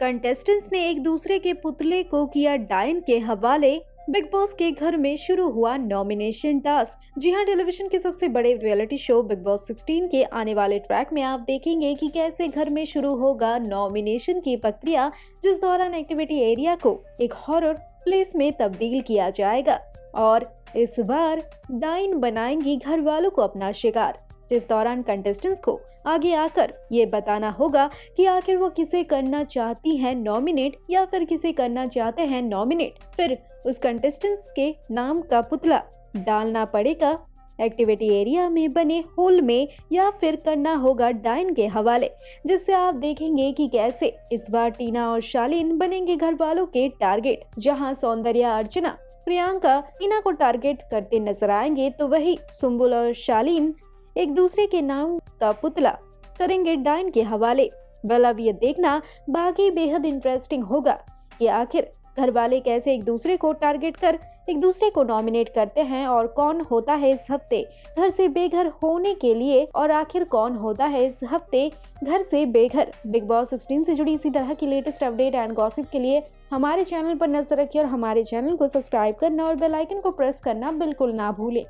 Contestants ने एक दूसरे के पुतले को किया डाइन के हवाले। बिग बॉस के घर में शुरू हुआ नॉमिनेशन टास्क जी हाँ टेलीविज़न के सबसे बड़े रियलिटी शो बिग बॉस 16 के आने वाले ट्रैक में आप देखेंगे कि कैसे घर में शुरू होगा नॉमिनेशन की प्रक्रिया, जिस दौरान एक्टिविटी एरिया को एक हॉरर प्लेस में तब्दील किया जाएगा। और इस बार डाइन बनाएँगी घर वालों को अपना शिकार। जिस दौरान कंटेस्टेंट्स को आगे आकर ये बताना होगा कि आखिर वो किसे करना चाहती हैं नॉमिनेट या फिर किसे करना चाहते हैं नॉमिनेट फिर उस कंटेस्टेंट्स के नाम का पुतला डालना पड़ेगा। एक्टिविटी एरिया में बने होल में या फिर करना होगा डाइन के हवाले, जिससे आप देखेंगे कि कैसे इस बार टीना और शालीन बनेंगे घर वालों के टारगेट जहाँ सौंदर्या अर्चना, प्रियंका, टीना को टारगेट करते नज़र आएँगे तो वही सुम्बुल और शालीन एक दूसरे के नाम का पुतला करेंगे डाइन के हवाले। वेल अब ये देखना बाकी बेहद इंटरेस्टिंग होगा। कि आखिर घर वाले कैसे एक दूसरे को टारगेट कर, एक दूसरे को नॉमिनेट करते हैं और कौन होता है इस हफ़्ते घर से बेघर होने के लिए और आखिर कौन होता है इस हफ़्ते घर से बेघर। बिग बॉस 16 से जुड़ी इसी तरह की लेटेस्ट अपडेट एंड गॉसिप के लिए हमारे चैनल पर नज़र रखिए और हमारे चैनल को सब्सक्राइब करना और बेल आइकन को प्रेस करना बिल्कुल ना भूलें।